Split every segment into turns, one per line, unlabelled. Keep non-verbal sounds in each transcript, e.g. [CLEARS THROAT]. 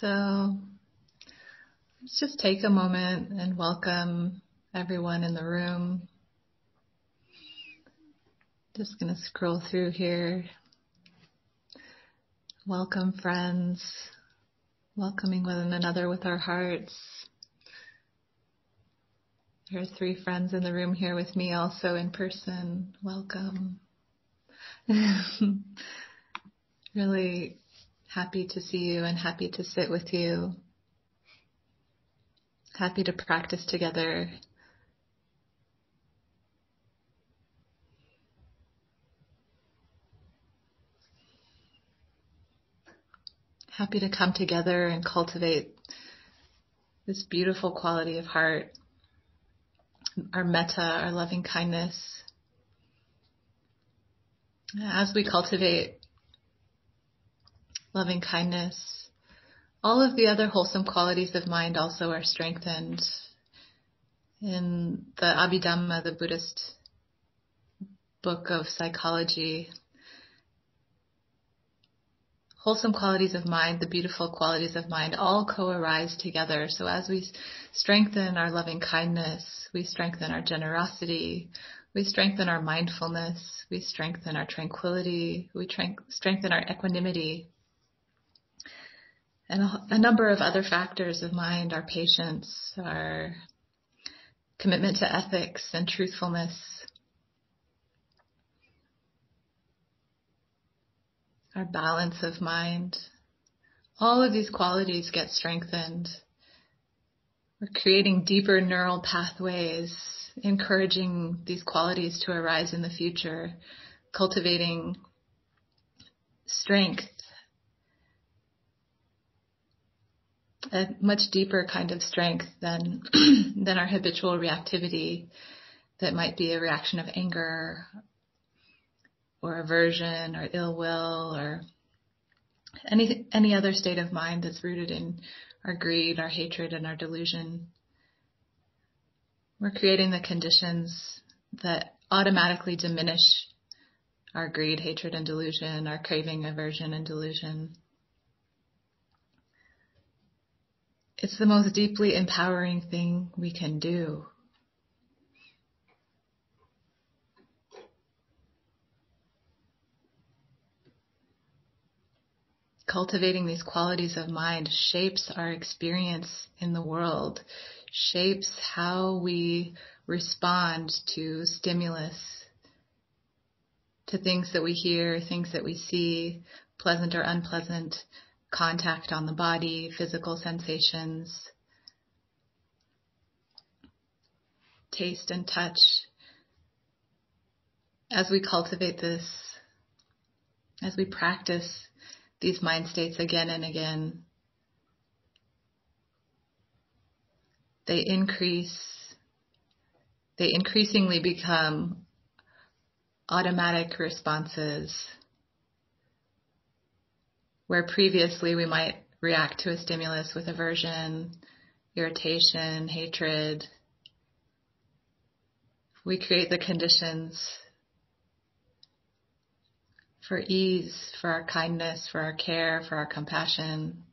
So let's just take a moment and welcome everyone in the room. Just going to scroll through here. Welcome, friends. Welcoming one another with our hearts. There are three friends in the room here with me, also in person. Welcome. [LAUGHS] really happy to see you and happy to sit with you. Happy to practice together. Happy to come together and cultivate this beautiful quality of heart our metta, our loving kindness. As we cultivate loving kindness, all of the other wholesome qualities of mind also are strengthened. In the Abhidhamma, the Buddhist book of psychology, wholesome qualities of mind, the beautiful qualities of mind all co-arise together. So as we strengthen our loving kindness, we strengthen our generosity, we strengthen our mindfulness, we strengthen our tranquility, we tra- strengthen our equanimity, and a, a number of other factors of mind, our patience, our commitment to ethics and truthfulness, our balance of mind. All of these qualities get strengthened. We're creating deeper neural pathways, encouraging these qualities to arise in the future, cultivating strength, a much deeper kind of strength than [CLEARS THROAT] than our habitual reactivity that might be a reaction of anger or aversion or ill will or any any other state of mind that's rooted in our greed, our hatred, and our delusion. We're creating the conditions that automatically diminish our greed, hatred, and delusion, our craving, aversion, and delusion. It's the most deeply empowering thing we can do. cultivating these qualities of mind shapes our experience in the world, shapes how we respond to stimulus, to things that we hear, things that we see, pleasant or unpleasant, contact on the body, physical sensations, taste and touch. As we cultivate this, as we practice these mind states again and again. They increase, they increasingly become automatic responses where previously we might react to a stimulus with aversion, irritation, hatred. We create the conditions for ease, for our kindness, for our care, for our compassion.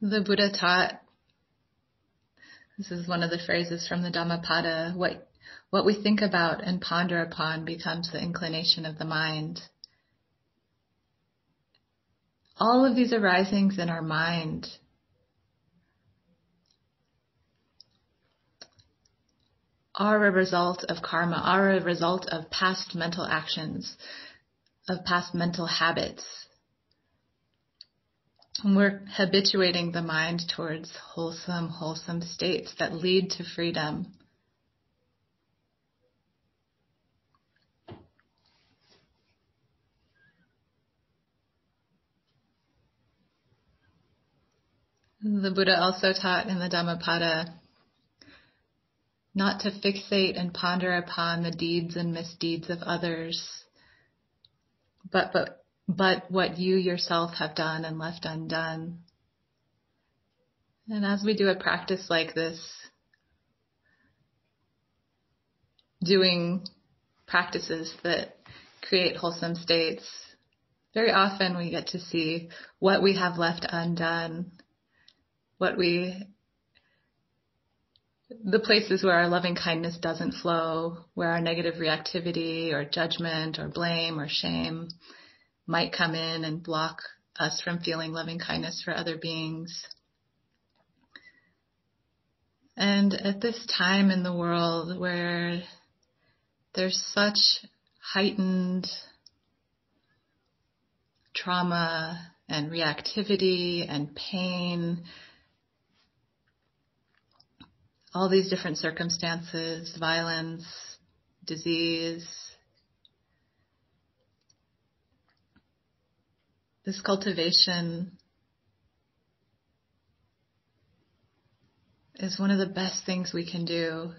The Buddha taught, this is one of the phrases from the Dhammapada, what, what we think about and ponder upon becomes the inclination of the mind. All of these arisings in our mind are a result of karma, are a result of past mental actions, of past mental habits. And we're habituating the mind towards wholesome, wholesome states that lead to freedom. The Buddha also taught in the Dhammapada not to fixate and ponder upon the deeds and misdeeds of others, but, but, but what you yourself have done and left undone. And as we do a practice like this, doing practices that create wholesome states, very often we get to see what we have left undone, what we, the places where our loving kindness doesn't flow, where our negative reactivity or judgment or blame or shame might come in and block us from feeling loving kindness for other beings. And at this time in the world where there's such heightened trauma and reactivity and pain, all these different circumstances, violence, disease, this cultivation is one of the best things we can do.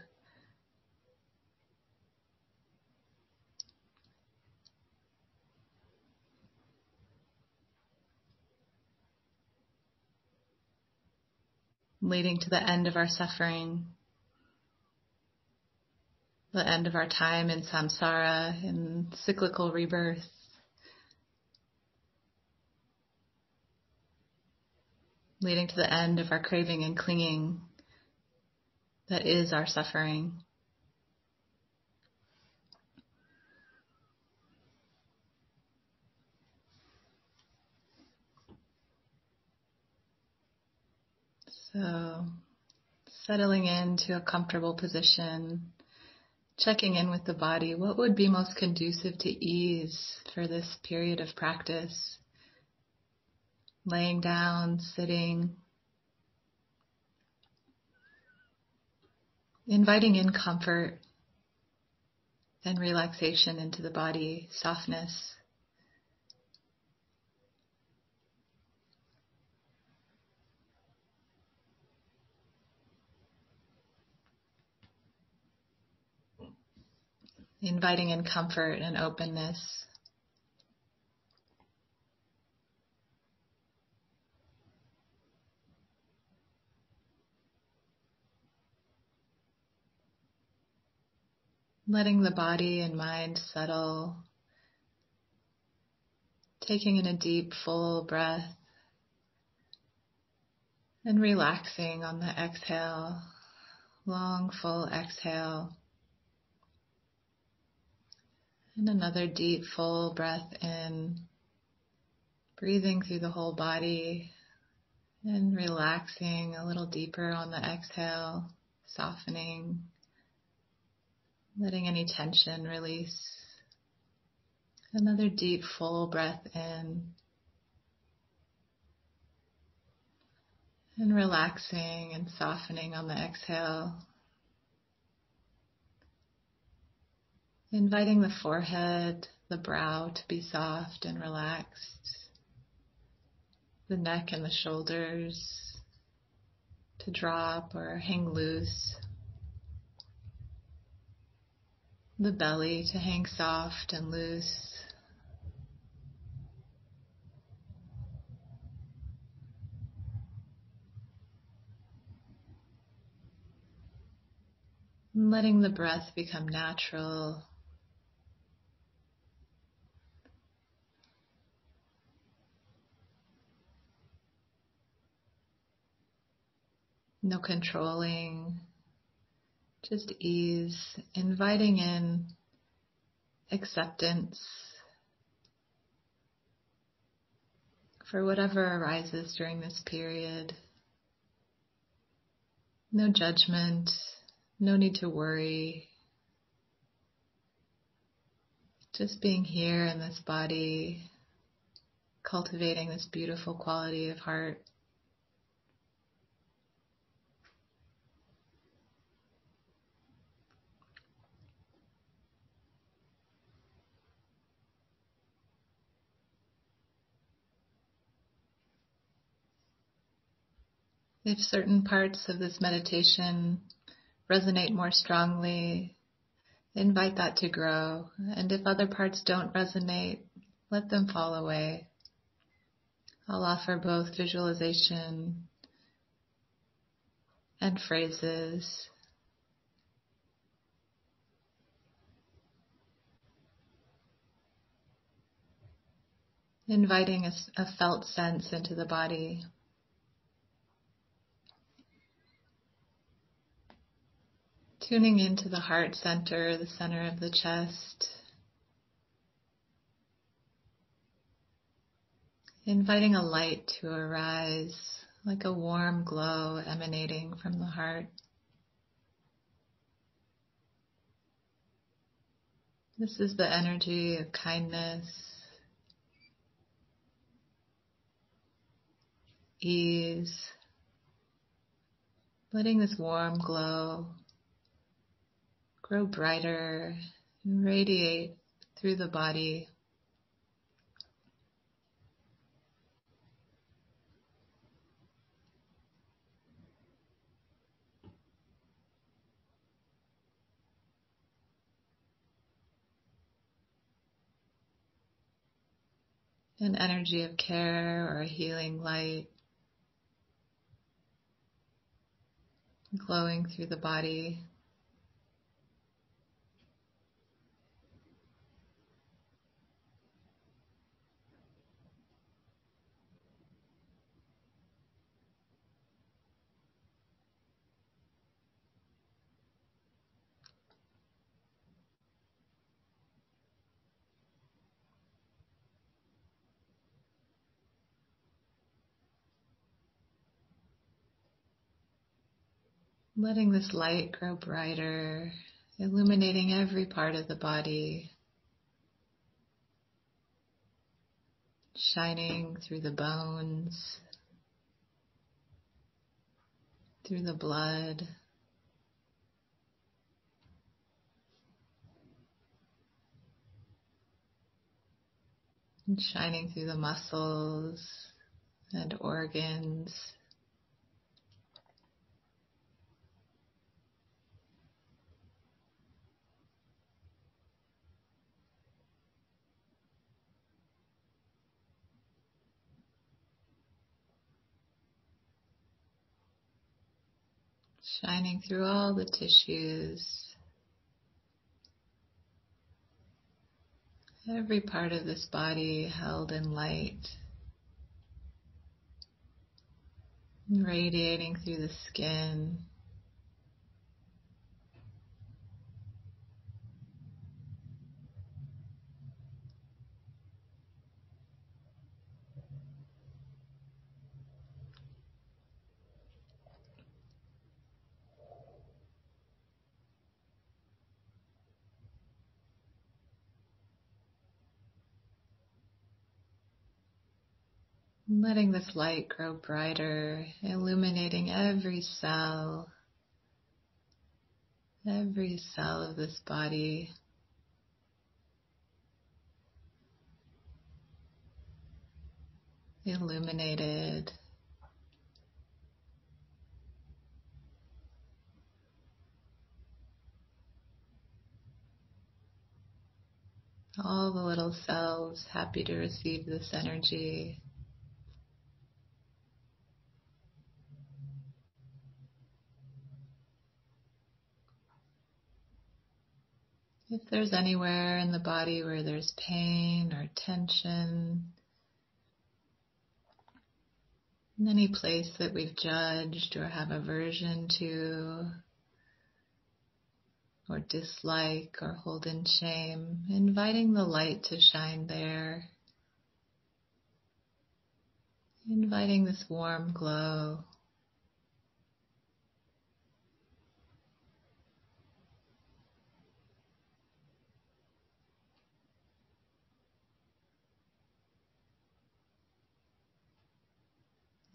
Leading to the end of our suffering, the end of our time in samsara, in cyclical rebirth. leading to the end of our craving and clinging that is our suffering. So, settling into a comfortable position, checking in with the body, what would be most conducive to ease for this period of practice? Laying down, sitting, inviting in comfort and relaxation into the body, softness. Inviting in comfort and openness. letting the body and mind settle, taking in a deep, full breath, and relaxing on the exhale, long, full exhale. And another deep, full breath in, breathing through the whole body and relaxing a little deeper on the exhale, softening letting any tension release. Another deep, full breath in. And relaxing and softening on the exhale. Inviting the forehead, the brow to be soft and relaxed. The neck and the shoulders to drop or hang loose. the belly to hang soft and loose. Letting the breath become natural. No controlling. Just ease, inviting in acceptance for whatever arises during this period. No judgment, no need to worry. Just being here in this body, cultivating this beautiful quality of heart. If certain parts of this meditation resonate more strongly, invite that to grow. And if other parts don't resonate, let them fall away. I'll offer both visualization and phrases. inviting a, a felt sense into the body. Tuning into the heart center, the center of the chest. Inviting a light to arise like a warm glow emanating from the heart. This is the energy of kindness, ease, letting this warm glow grow brighter and radiate through the body. An energy of care or a healing light glowing through the body. Letting this light grow brighter, illuminating every part of the body, shining through the bones, through the blood. And shining through the muscles and organs. Shining through all the tissues. Every part of this body held in light, radiating through the skin. Letting this light grow brighter, illuminating every cell, every cell of this body. Illuminated. All the little cells happy to receive this energy. If there's anywhere in the body where there's pain or tension, in any place that we've judged or have aversion to, or dislike or hold in shame, inviting the light to shine there, inviting this warm glow.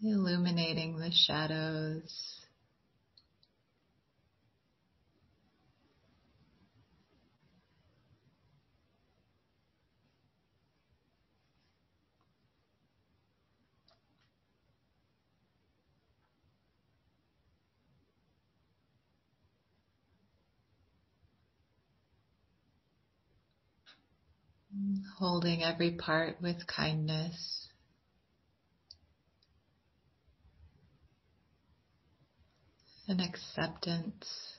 Illuminating the shadows. Holding every part with kindness. and acceptance.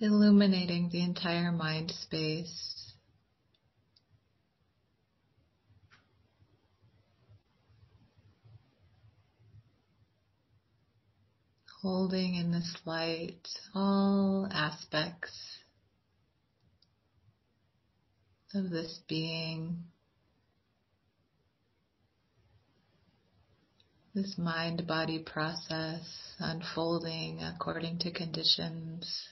Illuminating the entire mind space. Holding in this light all aspects of this being. this mind body process unfolding according to conditions.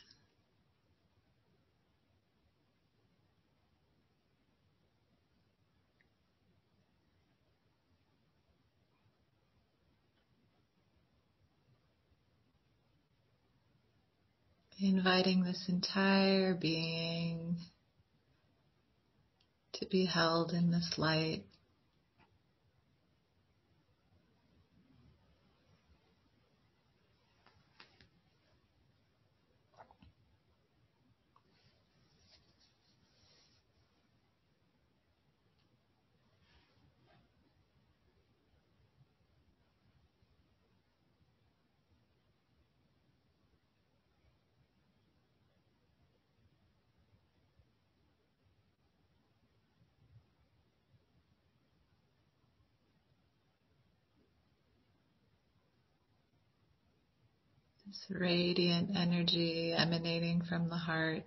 Inviting this entire being to be held in this light. Radiant energy emanating from the heart.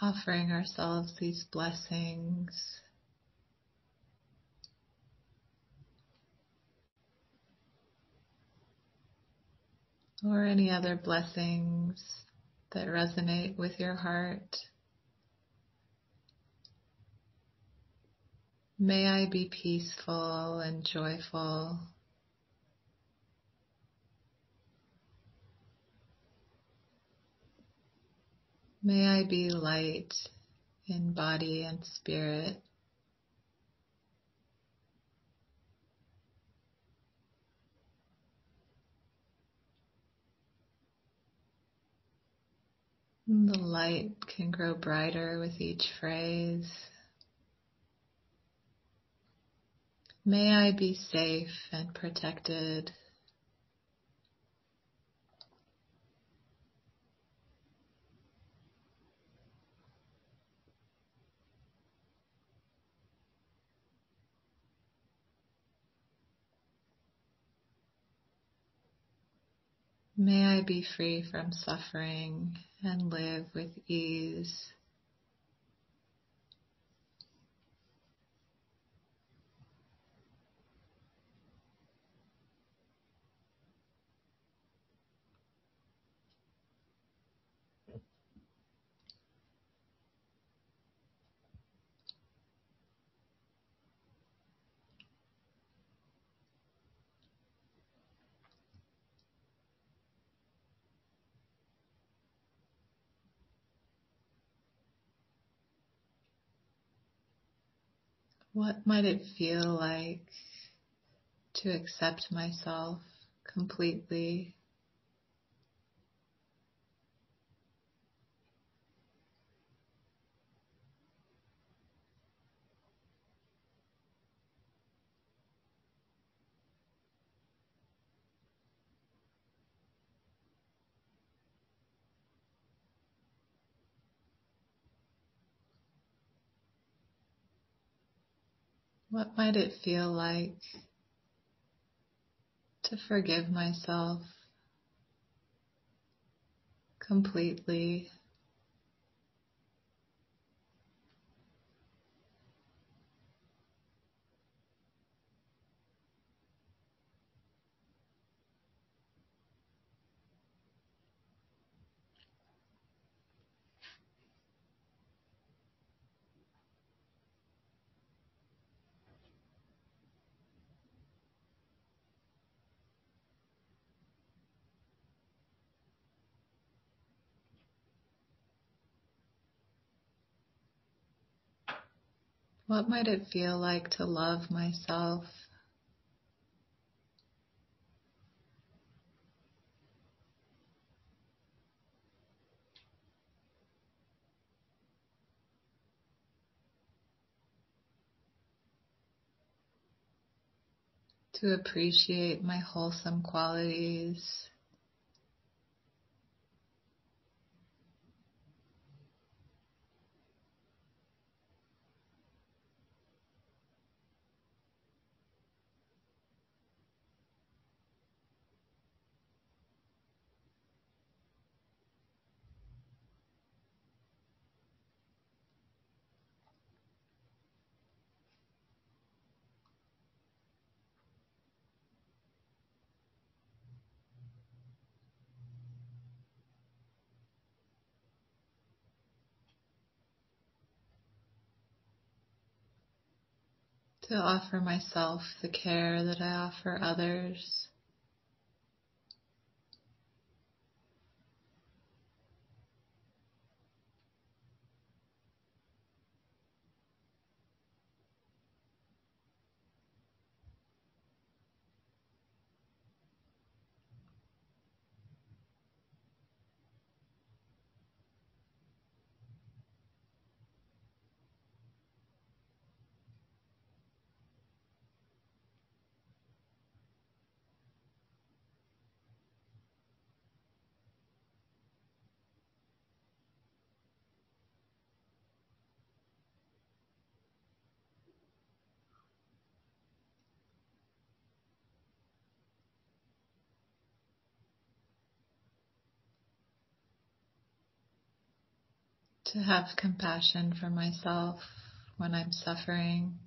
Offering ourselves these blessings. Or any other blessings that resonate with your heart. May I be peaceful and joyful. May I be light in body and spirit. the light can grow brighter with each phrase. May I be safe and protected. May I be free from suffering and live with ease. What might it feel like to accept myself completely? What might it feel like to forgive myself completely? What might it feel like to love myself? To appreciate my wholesome qualities. To offer myself the care that I offer others. To have compassion for myself when I'm suffering.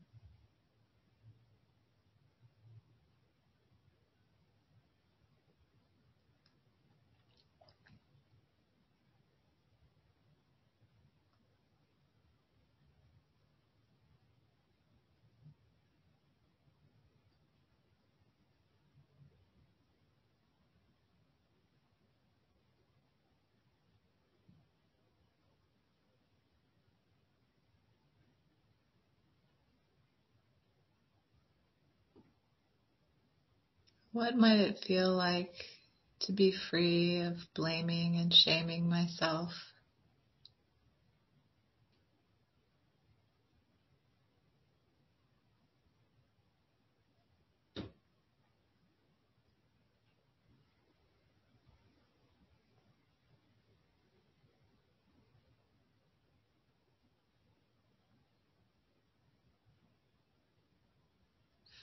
What might it feel like to be free of blaming and shaming myself?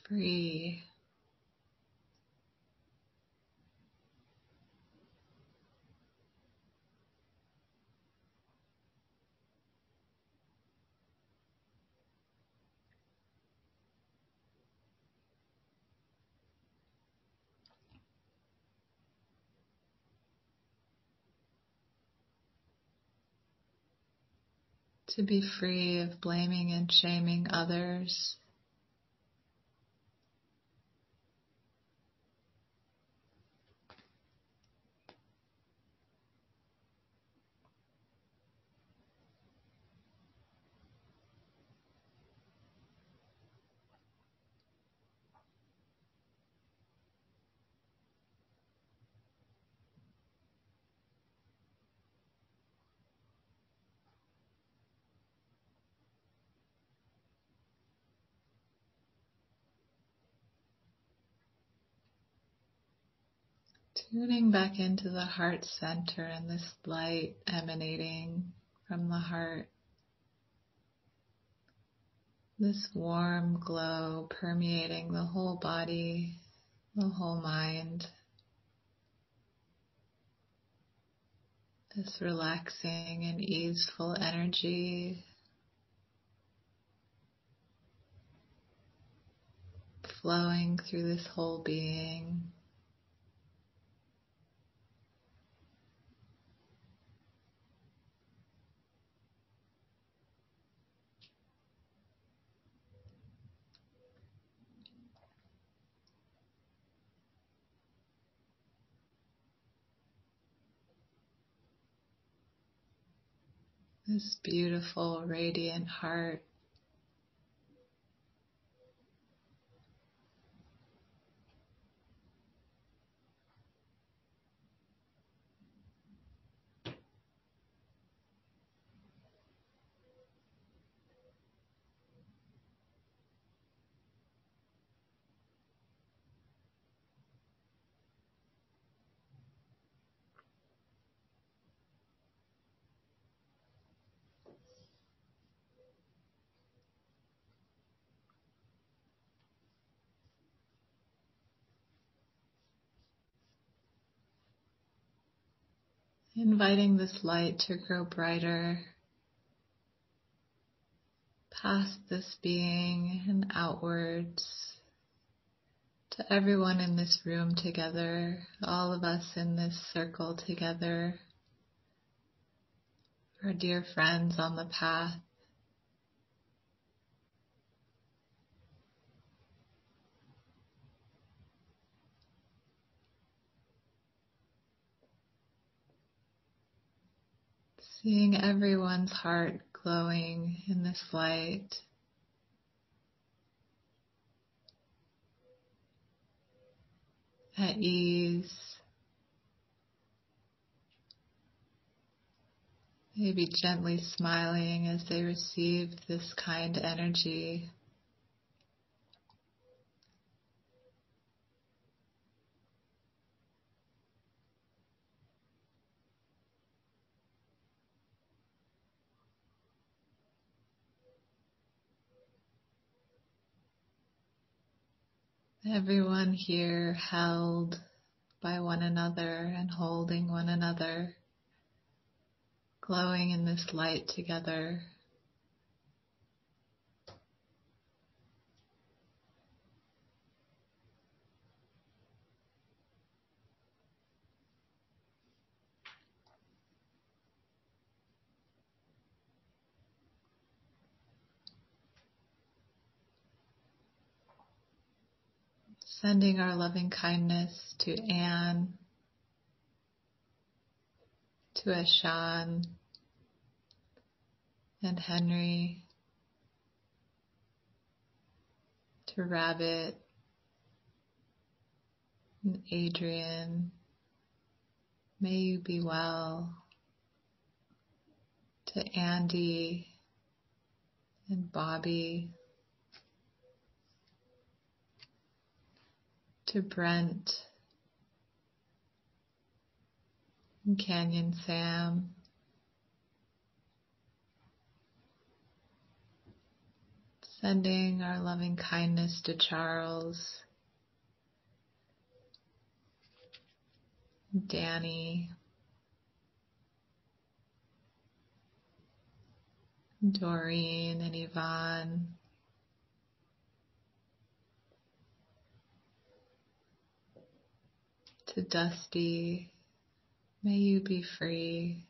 Free to be free of blaming and shaming others. Tuning back into the heart center and this light emanating from the heart. This warm glow permeating the whole body, the whole mind. This relaxing and easeful energy flowing through this whole being. This beautiful, radiant heart Inviting this light to grow brighter past this being and outwards to everyone in this room together, all of us in this circle together, our dear friends on the path. Seeing everyone's heart glowing in this light. At ease. Maybe gently smiling as they receive this kind energy. Everyone here held by one another and holding one another, glowing in this light together. Sending our loving kindness to Anne, to Ashan and Henry, to Rabbit and Adrian. May you be well. To Andy and Bobby. To Brent and Canyon Sam. Sending our loving kindness to Charles, Danny, Doreen and Yvonne. To Dusty. May you be free.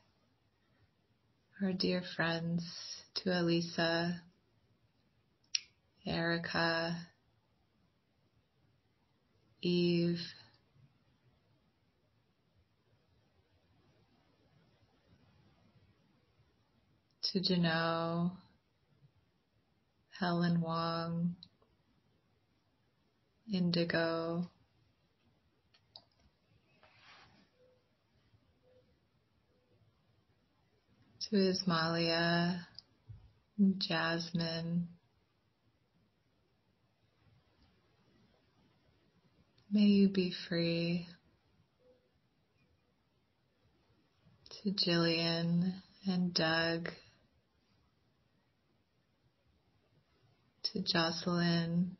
Our dear friends, to Elisa, Erica, Eve, to Jano, Helen Wong, Indigo, to Ismalia, Jasmine. May you be free. To Jillian and Doug. To Jocelyn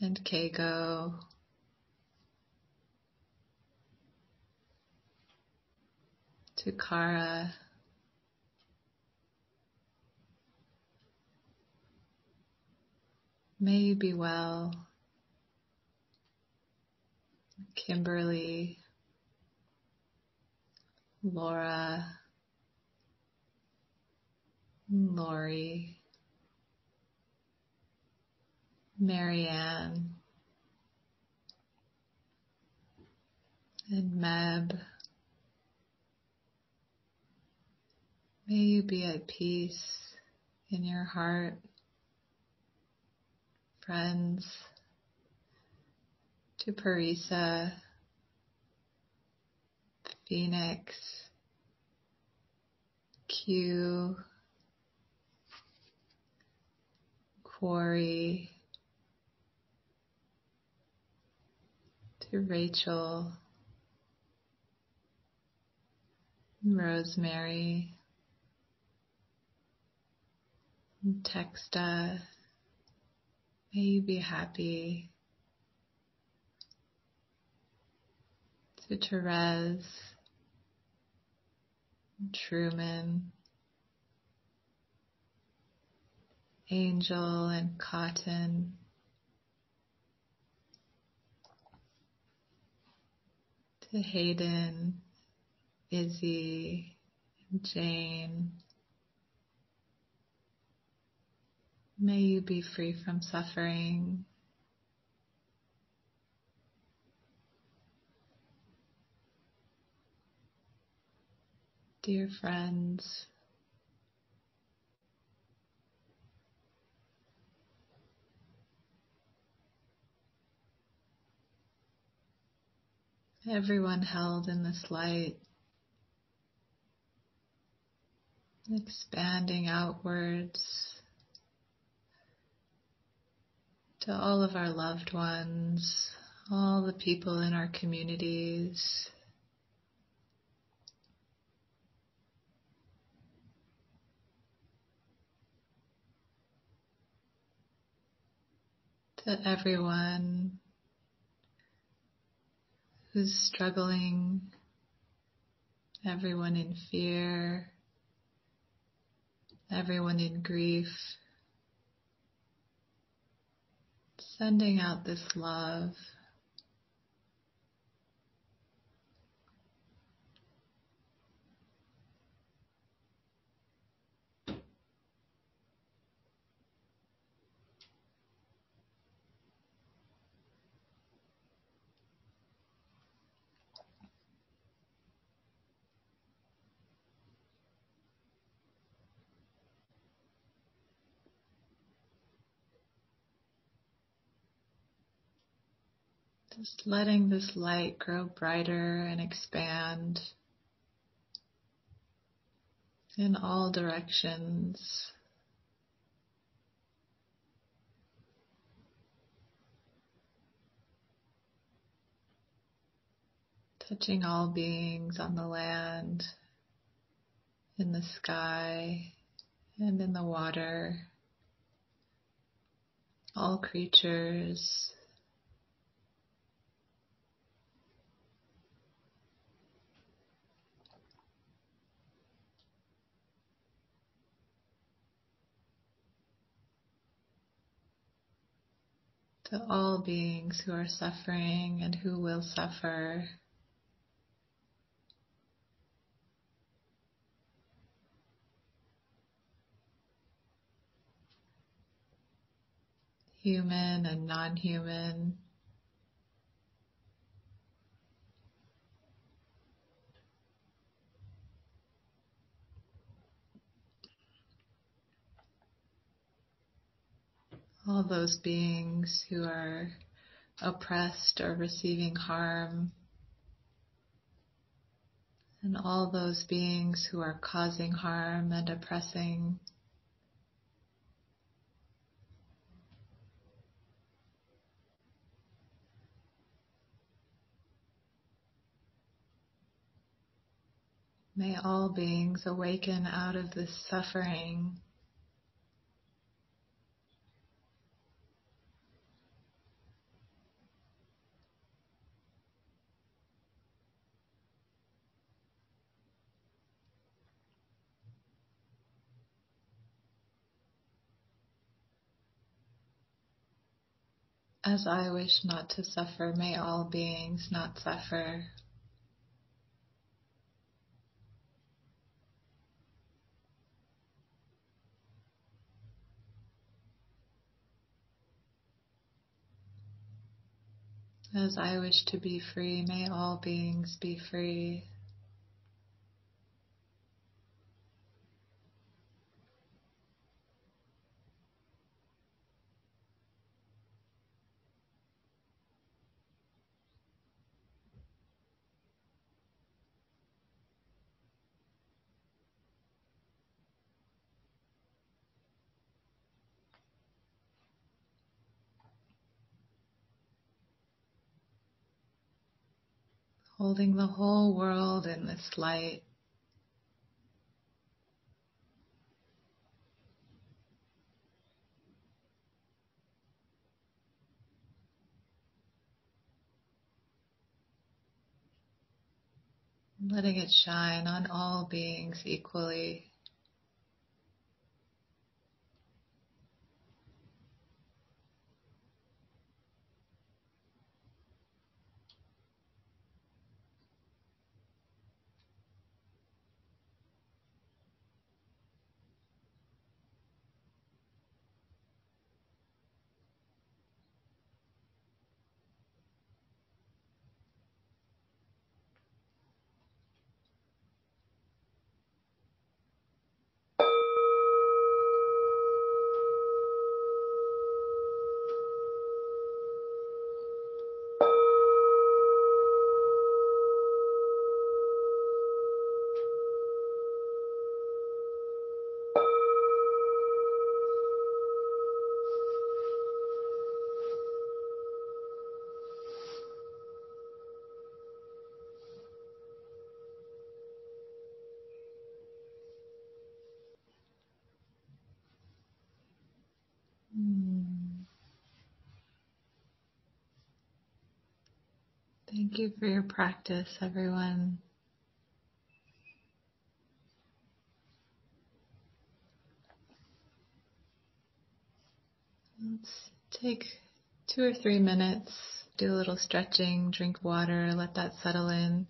and Keiko. To Kara. May you be well. Kimberly, Laura, Lori, Marianne, and Meb. May you be at peace in your heart, friends, to Parisa, Phoenix, Q, Quarry, to Rachel, Rosemary, Texta, uh, may you be happy. to Therese, Truman, Angel and Cotton. To Hayden, Izzy, Jane. May you be free from suffering. Dear friends, everyone held in this light, expanding outwards to all of our loved ones, all the people in our communities. To everyone who's struggling, everyone in fear, everyone in grief. Sending out this love. Just letting this light grow brighter and expand in all directions. Touching all beings on the land, in the sky, and in the water, all creatures. To all beings who are suffering and who will suffer. Human and non-human. All those beings who are oppressed or receiving harm, and all those beings who are causing harm and oppressing. May all beings awaken out of this suffering As I wish not to suffer, may all beings not suffer. As I wish to be free, may all beings be free. Holding the whole world in this light. letting it shine on all beings equally. Thank you for your practice, everyone. Let's take two or three minutes, do a little stretching, drink water, let that settle in.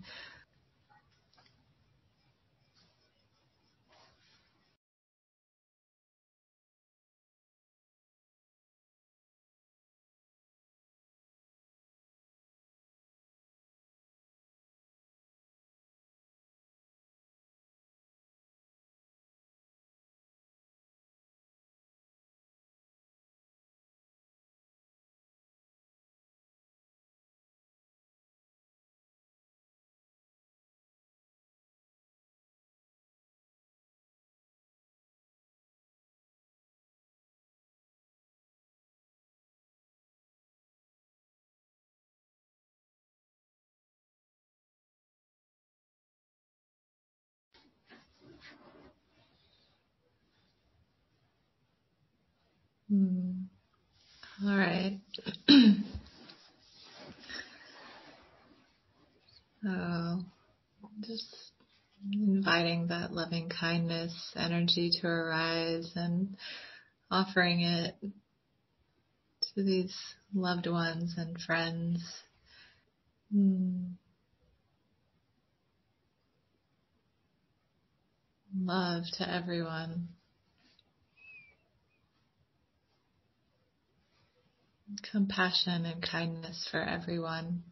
Hmm. All right. [CLEARS THROAT] so just inviting that loving kindness energy to arise and offering it to these loved ones and friends. Hmm. Love to everyone. Compassion and kindness for everyone.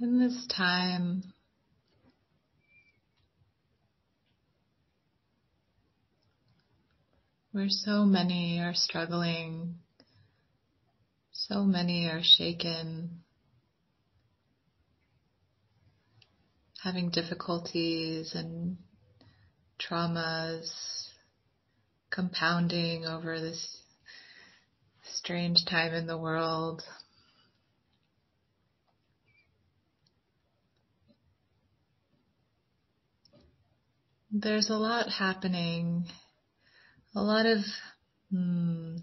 In this time, where so many are struggling, so many are shaken, having difficulties and traumas compounding over this strange time in the world. There's a lot happening, a lot of hmm,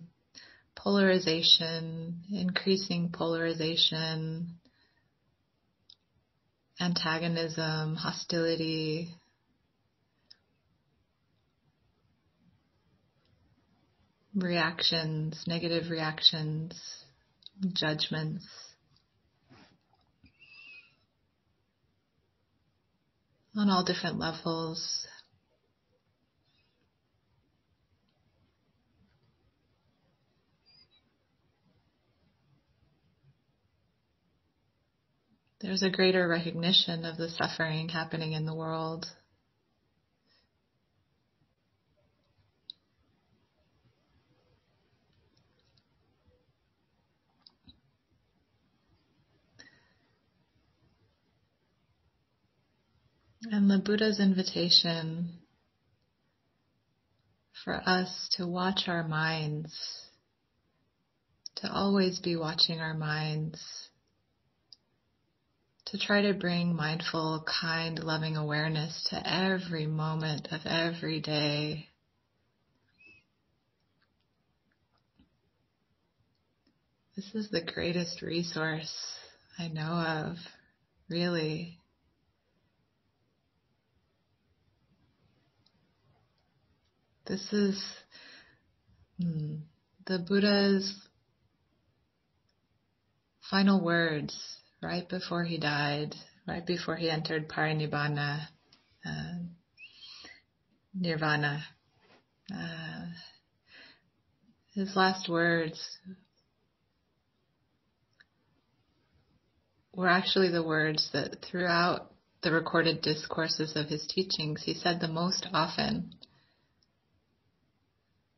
polarization, increasing polarization, antagonism, hostility, reactions, negative reactions, judgments. On all different levels. There's a greater recognition of the suffering happening in the world. And the Buddha's invitation for us to watch our minds, to always be watching our minds to try to bring mindful, kind, loving awareness to every moment of every day. This is the greatest resource I know of, really. This is hmm, the Buddha's final words right before he died, right before he entered parinibbana, uh, nirvana. Uh, his last words were actually the words that throughout the recorded discourses of his teachings he said the most often.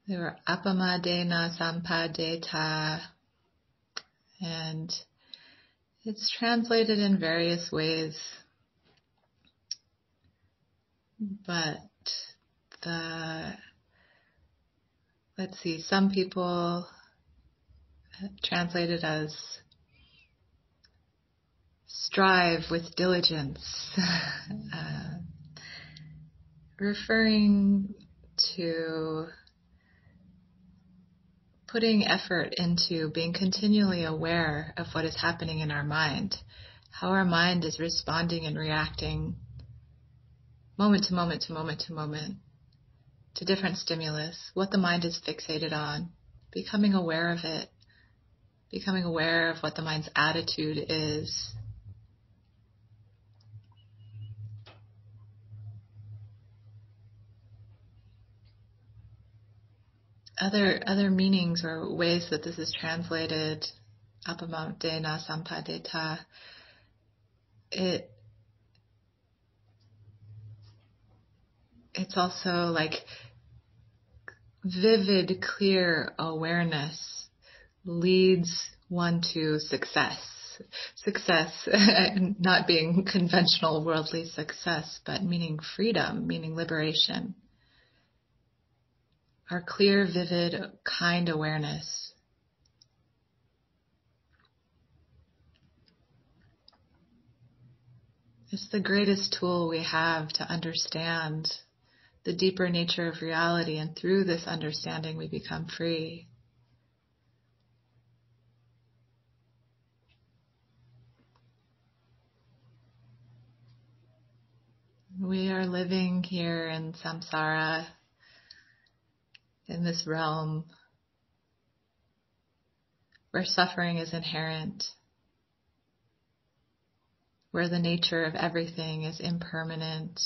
They were appamadena sampadeta and it's translated in various ways. But the, let's see, some people translate it as strive with diligence, [LAUGHS] uh, referring to putting effort into being continually aware of what is happening in our mind, how our mind is responding and reacting moment to moment to moment to moment to different stimulus, what the mind is fixated on, becoming aware of it, becoming aware of what the mind's attitude is other other meanings or ways that this is translated, appamadena sampadeta, it it's also like vivid, clear awareness leads one to success. Success, [LAUGHS] not being conventional worldly success, but meaning freedom, meaning liberation our clear, vivid, kind awareness. It's the greatest tool we have to understand the deeper nature of reality, and through this understanding, we become free. We are living here in samsara in this realm where suffering is inherent, where the nature of everything is impermanent,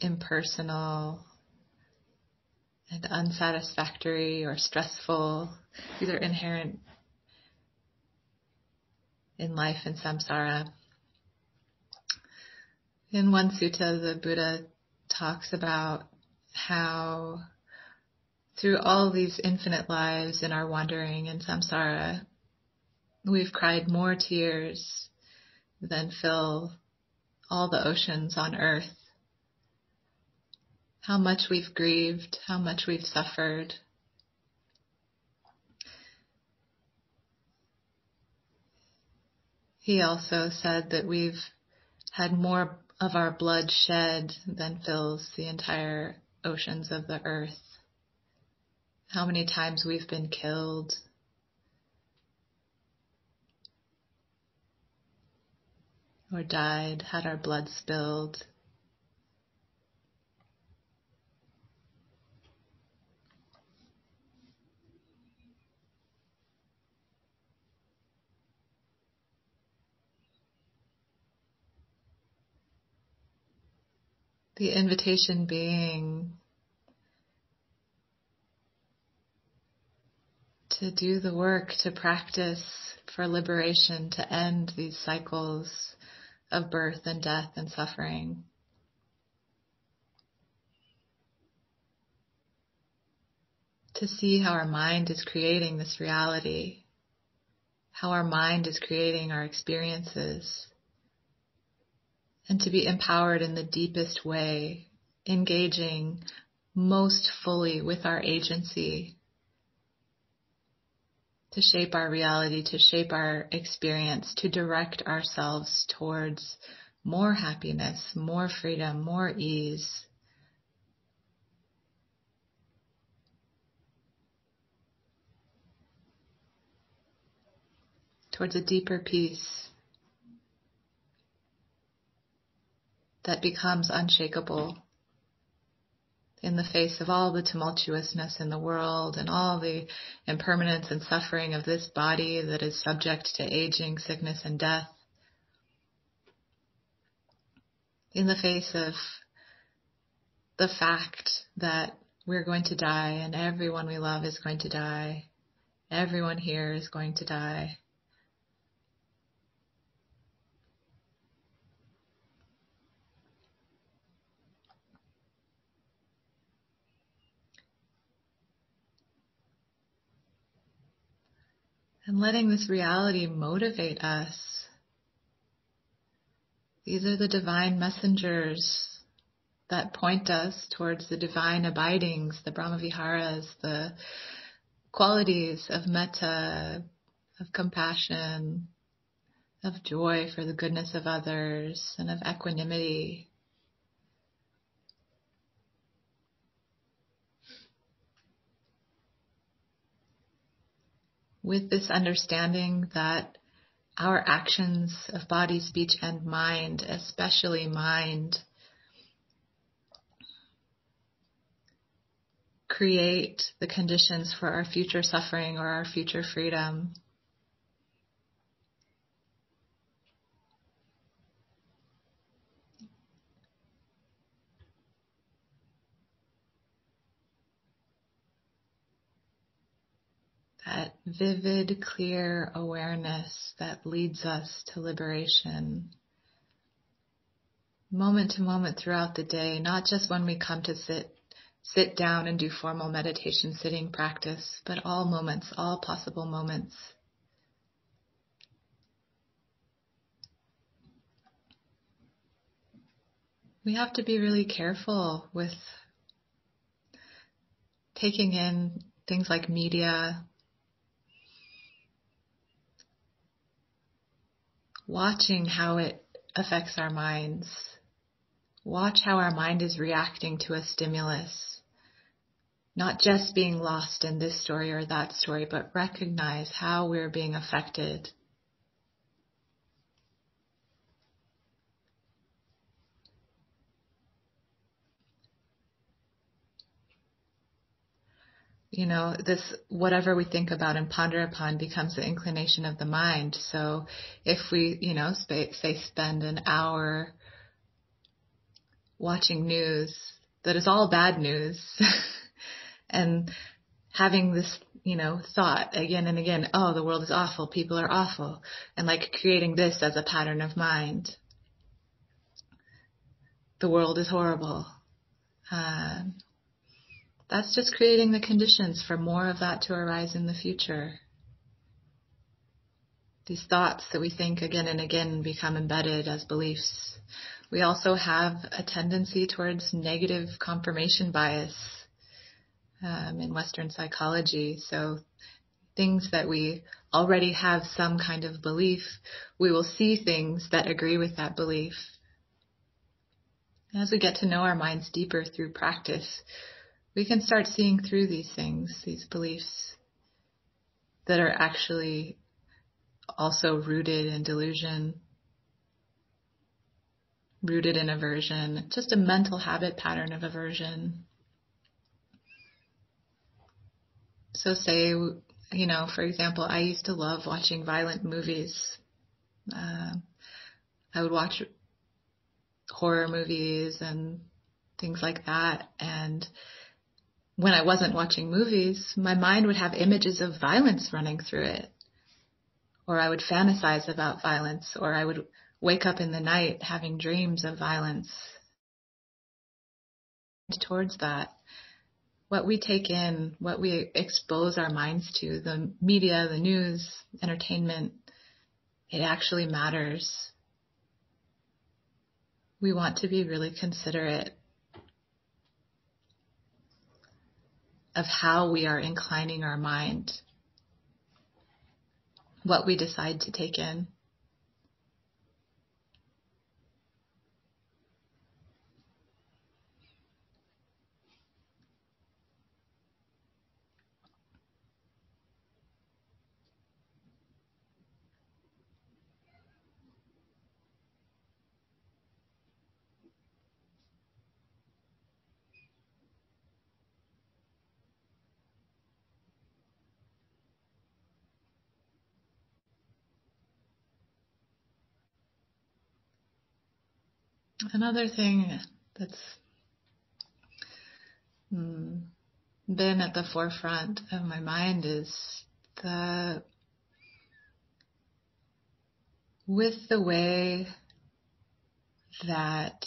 impersonal, and unsatisfactory or stressful. These are inherent in life in samsara. In one sutta, the Buddha talks about how through all these infinite lives in our wandering in samsara, we've cried more tears than fill all the oceans on earth. How much we've grieved, how much we've suffered. He also said that we've had more of our blood shed than fills the entire oceans of the earth. How many times we've been killed. Or died, had our blood spilled. The invitation being to do the work, to practice for liberation, to end these cycles of birth and death and suffering. To see how our mind is creating this reality, how our mind is creating our experiences and to be empowered in the deepest way, engaging most fully with our agency to shape our reality, to shape our experience, to direct ourselves towards more happiness, more freedom, more ease. Towards a deeper peace. That becomes unshakable in the face of all the tumultuousness in the world and all the impermanence and suffering of this body that is subject to aging, sickness, and death. In the face of the fact that we're going to die and everyone we love is going to die. Everyone here is going to die. And letting this reality motivate us. These are the divine messengers that point us towards the divine abidings, the Brahmaviharas, the qualities of metta, of compassion, of joy for the goodness of others, and of equanimity. With this understanding that our actions of body, speech, and mind, especially mind, create the conditions for our future suffering or our future freedom. That vivid, clear awareness that leads us to liberation moment to moment throughout the day, not just when we come to sit sit down and do formal meditation sitting practice, but all moments, all possible moments. We have to be really careful with taking in things like media, watching how it affects our minds. Watch how our mind is reacting to a stimulus not just being lost in this story or that story, but recognize how we're being affected. You know, this, whatever we think about and ponder upon becomes the inclination of the mind. So if we, you know, say spend an hour watching news that is all bad news, [LAUGHS] and having this, you know, thought again and again, oh, the world is awful, people are awful, and like creating this as a pattern of mind. The world is horrible. Uh, that's just creating the conditions for more of that to arise in the future. These thoughts that we think again and again become embedded as beliefs. We also have a tendency towards negative confirmation bias um, in Western psychology. So things that we already have some kind of belief, we will see things that agree with that belief. As we get to know our minds deeper through practice, we can start seeing through these things, these beliefs that are actually also rooted in delusion, rooted in aversion, just a mental habit pattern of aversion. So say, you know, for example, I used to love watching violent movies. Uh, I would watch horror movies and things like that. And when I wasn't watching movies, my mind would have images of violence running through it. Or I would fantasize about violence, or I would wake up in the night having dreams of violence towards that what we take in, what we expose our minds to, the media, the news, entertainment, it actually matters. We want to be really considerate of how we are inclining our mind, what we decide to take in. Another thing that's mm, been at the forefront of my mind is the with the way that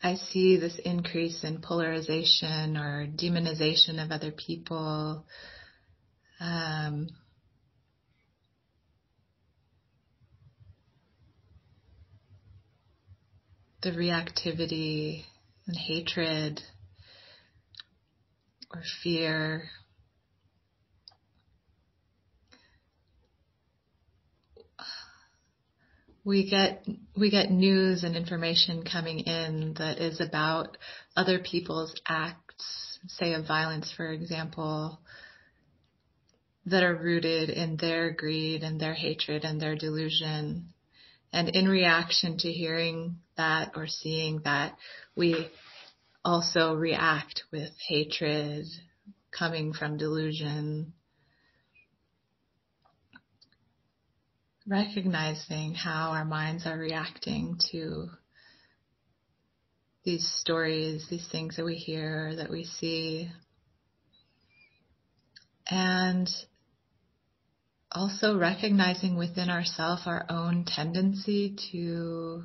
I see this increase in polarization or demonization of other people. Um, the reactivity and hatred or fear. We get we get news and information coming in that is about other people's acts, say of violence, for example, that are rooted in their greed and their hatred and their delusion. And in reaction to hearing that or seeing that, we also react with hatred coming from delusion. Recognizing how our minds are reacting to these stories, these things that we hear, that we see. And also recognizing within ourselves our own tendency to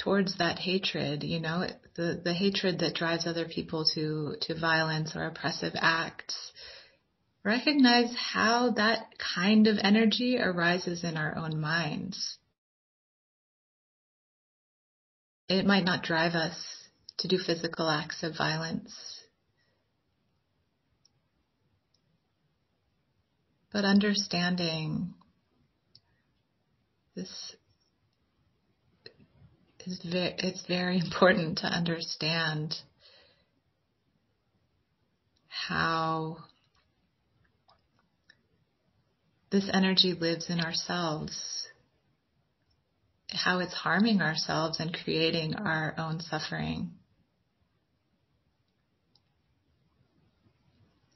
towards that hatred, you know, the, the hatred that drives other people to, to violence or oppressive acts. Recognize how that kind of energy arises in our own minds. It might not drive us to do physical acts of violence. But understanding this is very, it's very [LAUGHS] important to understand how this energy lives in ourselves, how it's harming ourselves and creating our own suffering.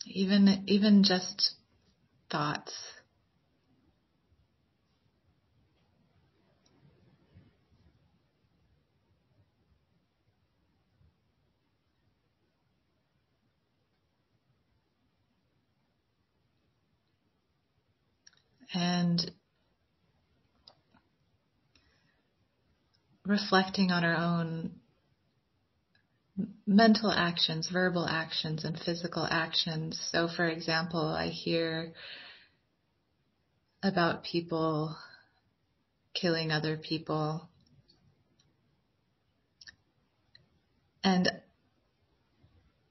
Even, even just thoughts. And reflecting on our own mental actions, verbal actions, and physical actions. So, for example, I hear about people killing other people. And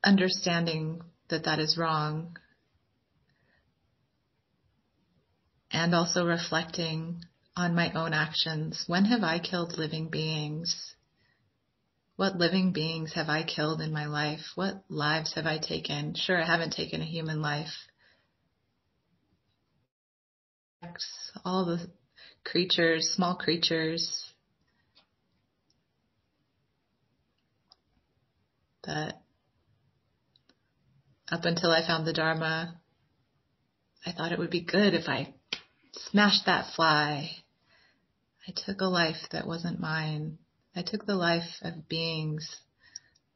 understanding that that is wrong and also reflecting on my own actions. When have I killed living beings? What living beings have I killed in my life? What lives have I taken? Sure, I haven't taken a human life. All the creatures, small creatures that up until I found the Dharma, I thought it would be good if I smashed that fly. I took a life that wasn't mine. I took the life of beings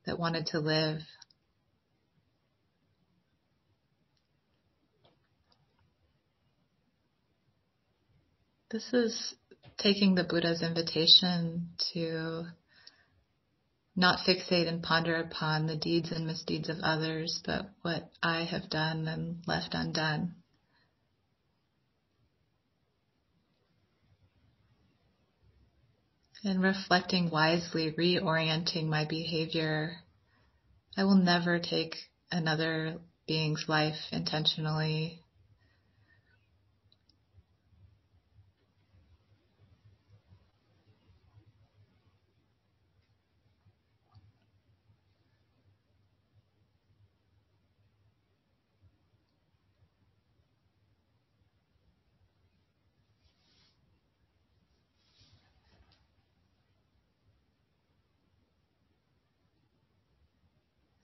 that wanted to live. This is taking the Buddha's invitation to not fixate and ponder upon the deeds and misdeeds of others, but what I have done and left undone. And reflecting wisely, reorienting my behavior. I will never take another being's life intentionally.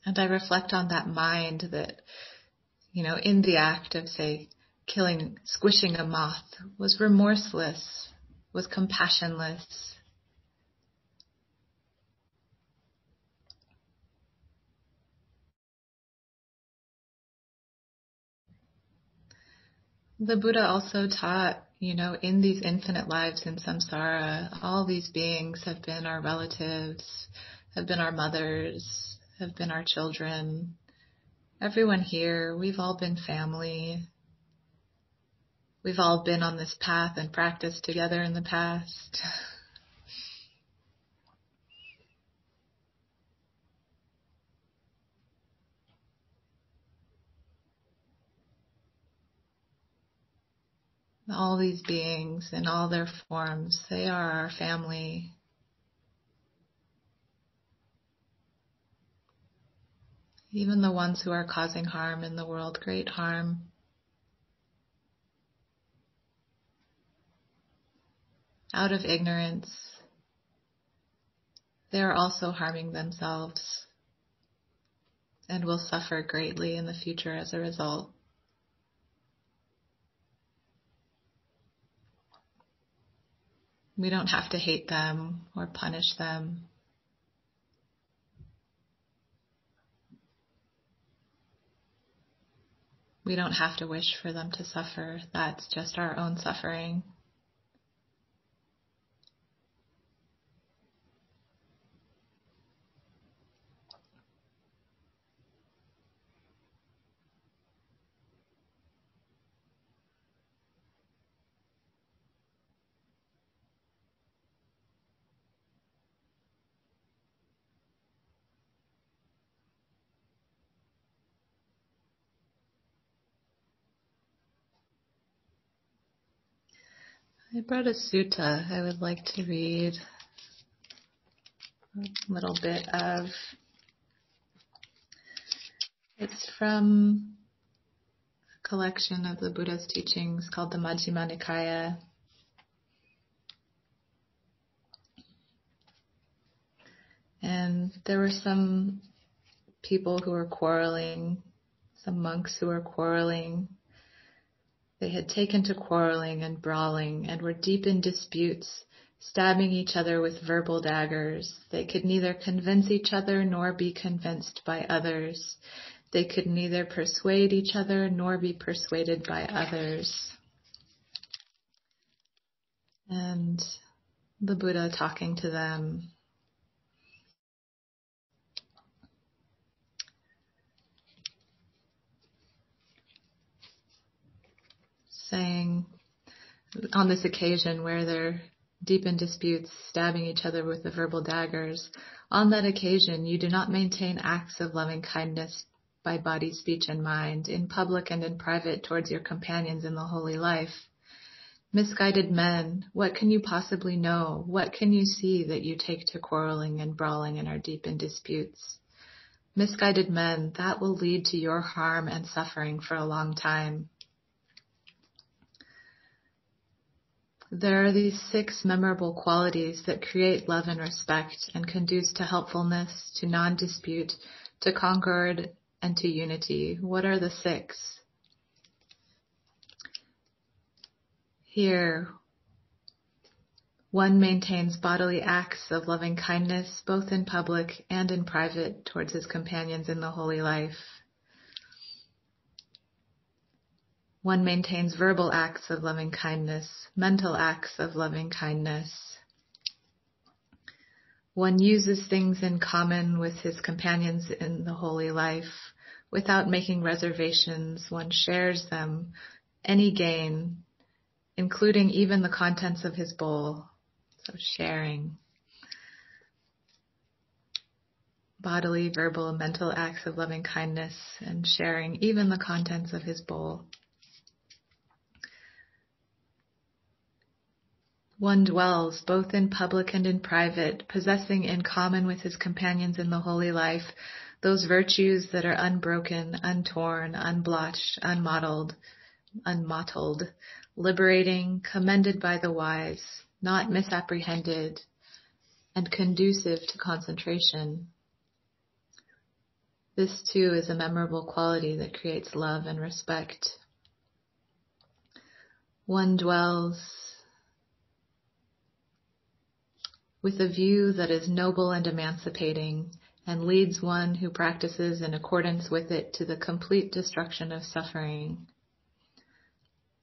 And I reflect on that mind that, you know, in the act of, say, killing, squishing a moth was remorseless. was compassionless. The Buddha also taught, you know, in these infinite lives in samsara, all these beings have been our relatives, have been our mothers, have been our children. Everyone here, we've all been family. We've all been on this path and practiced together in the past. all these beings in all their forms, they are our family. Even the ones who are causing harm in the world, great harm. Out of ignorance, they are also harming themselves and will suffer greatly in the future as a result. We don't have to hate them or punish them. We don't have to wish for them to suffer. That's just our own suffering. I brought a sutta I would like to read a little bit of. It's from a collection of the Buddha's teachings called the Majjhima Nikaya. And there were some people who were quarreling, some monks who were quarreling they had taken to quarreling and brawling and were deep in disputes, stabbing each other with verbal daggers. They could neither convince each other nor be convinced by others. They could neither persuade each other nor be persuaded by others. And the Buddha talking to them saying on this occasion where they're deep in disputes, stabbing each other with the verbal daggers, on that occasion you do not maintain acts of loving kindness by body, speech, and mind, in public and in private towards your companions in the holy life. Misguided men, what can you possibly know? What can you see that you take to quarreling and brawling and are deep in disputes? Misguided men, that will lead to your harm and suffering for a long time. There are these six memorable qualities that create love and respect and conduce to helpfulness, to non-dispute, to concord, and to unity. What are the six? Here, one maintains bodily acts of loving kindness both in public and in private towards his companions in the holy life. One maintains verbal acts of loving kindness, mental acts of loving kindness. One uses things in common with his companions in the holy life without making reservations. One shares them, any gain, including even the contents of his bowl. So sharing. Bodily, verbal, mental acts of loving kindness and sharing even the contents of his bowl. One dwells both in public and in private, possessing in common with his companions in the holy life those virtues that are unbroken, untorn, unblotched, unmottled, unmottled, liberating, commended by the wise, not misapprehended, and conducive to concentration. This too is a memorable quality that creates love and respect. One dwells with a view that is noble and emancipating and leads one who practices in accordance with it to the complete destruction of suffering.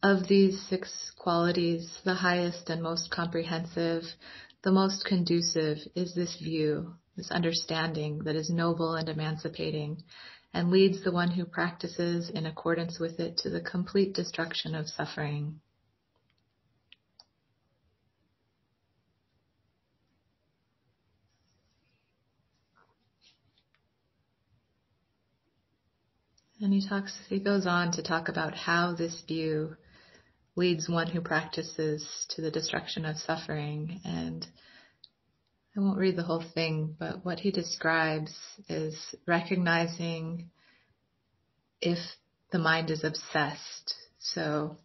Of these six qualities, the highest and most comprehensive, the most conducive is this view, this understanding that is noble and emancipating and leads the one who practices in accordance with it to the complete destruction of suffering. And he talks, he goes on to talk about how this view leads one who practices to the destruction of suffering. And I won't read the whole thing, but what he describes is recognizing if the mind is obsessed. So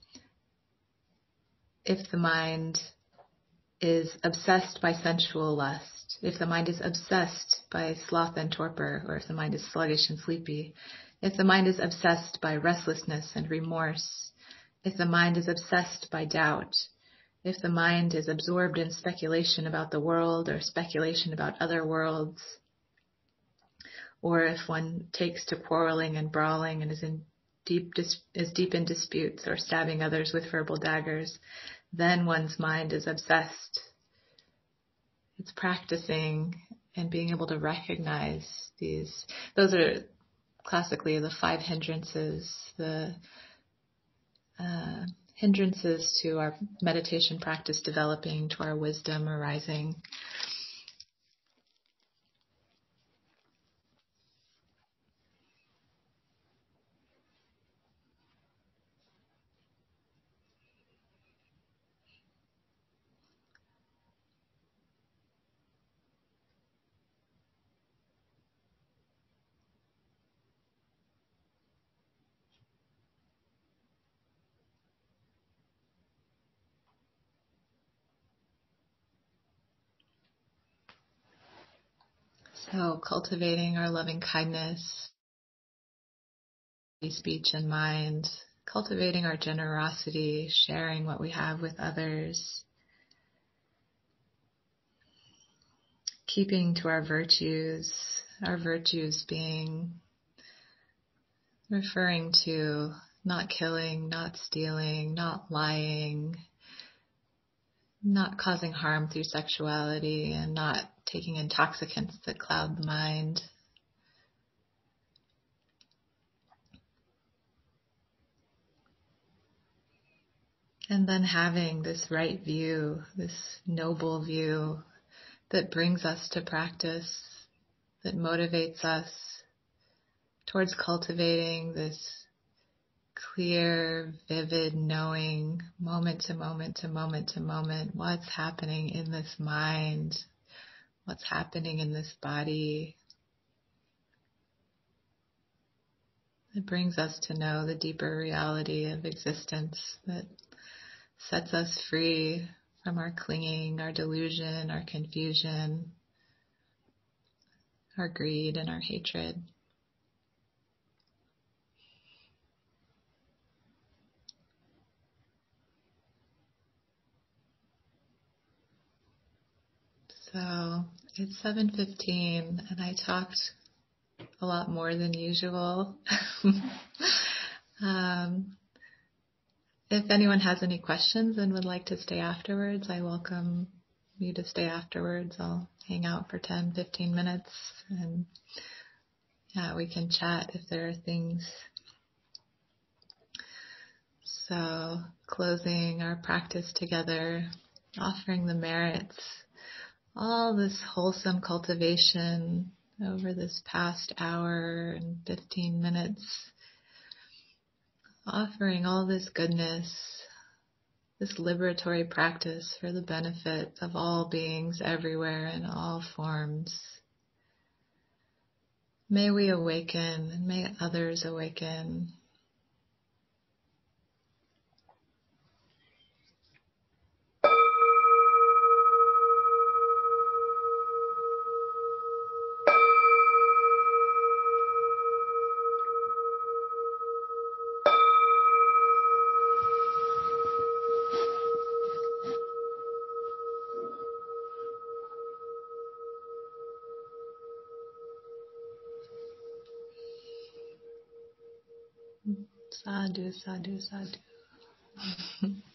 if the mind is obsessed by sensual lust, if the mind is obsessed by sloth and torpor, or if the mind is sluggish and sleepy, if the mind is obsessed by restlessness and remorse, if the mind is obsessed by doubt, if the mind is absorbed in speculation about the world or speculation about other worlds, or if one takes to quarreling and brawling and is in deep dis- is deep in disputes or stabbing others with verbal daggers, then one's mind is obsessed. It's practicing and being able to recognize these. Those are classically the five hindrances, the uh, hindrances to our meditation practice developing, to our wisdom arising. So cultivating our loving kindness, speech and mind, cultivating our generosity, sharing what we have with others, keeping to our virtues, our virtues being referring to not killing, not stealing, not lying, not causing harm through sexuality and not taking intoxicants that cloud the mind. And then having this right view, this noble view that brings us to practice, that motivates us towards cultivating this clear, vivid knowing moment to moment to moment to moment what's happening in this mind, what's happening in this body. It brings us to know the deeper reality of existence that sets us free from our clinging, our delusion, our confusion, our greed, and our hatred. So it's 7:15 and I talked a lot more than usual. [LAUGHS] um, if anyone has any questions and would like to stay afterwards, I welcome you to stay afterwards. I'll hang out for 10, 15 minutes and yeah, we can chat if there are things. So closing our practice together, offering the merits all this wholesome cultivation over this past hour and 15 minutes, offering all this goodness, this liberatory practice for the benefit of all beings everywhere in all forms. May we awaken and may others awaken. Sadhu, sadhu, sadhu. [LAUGHS]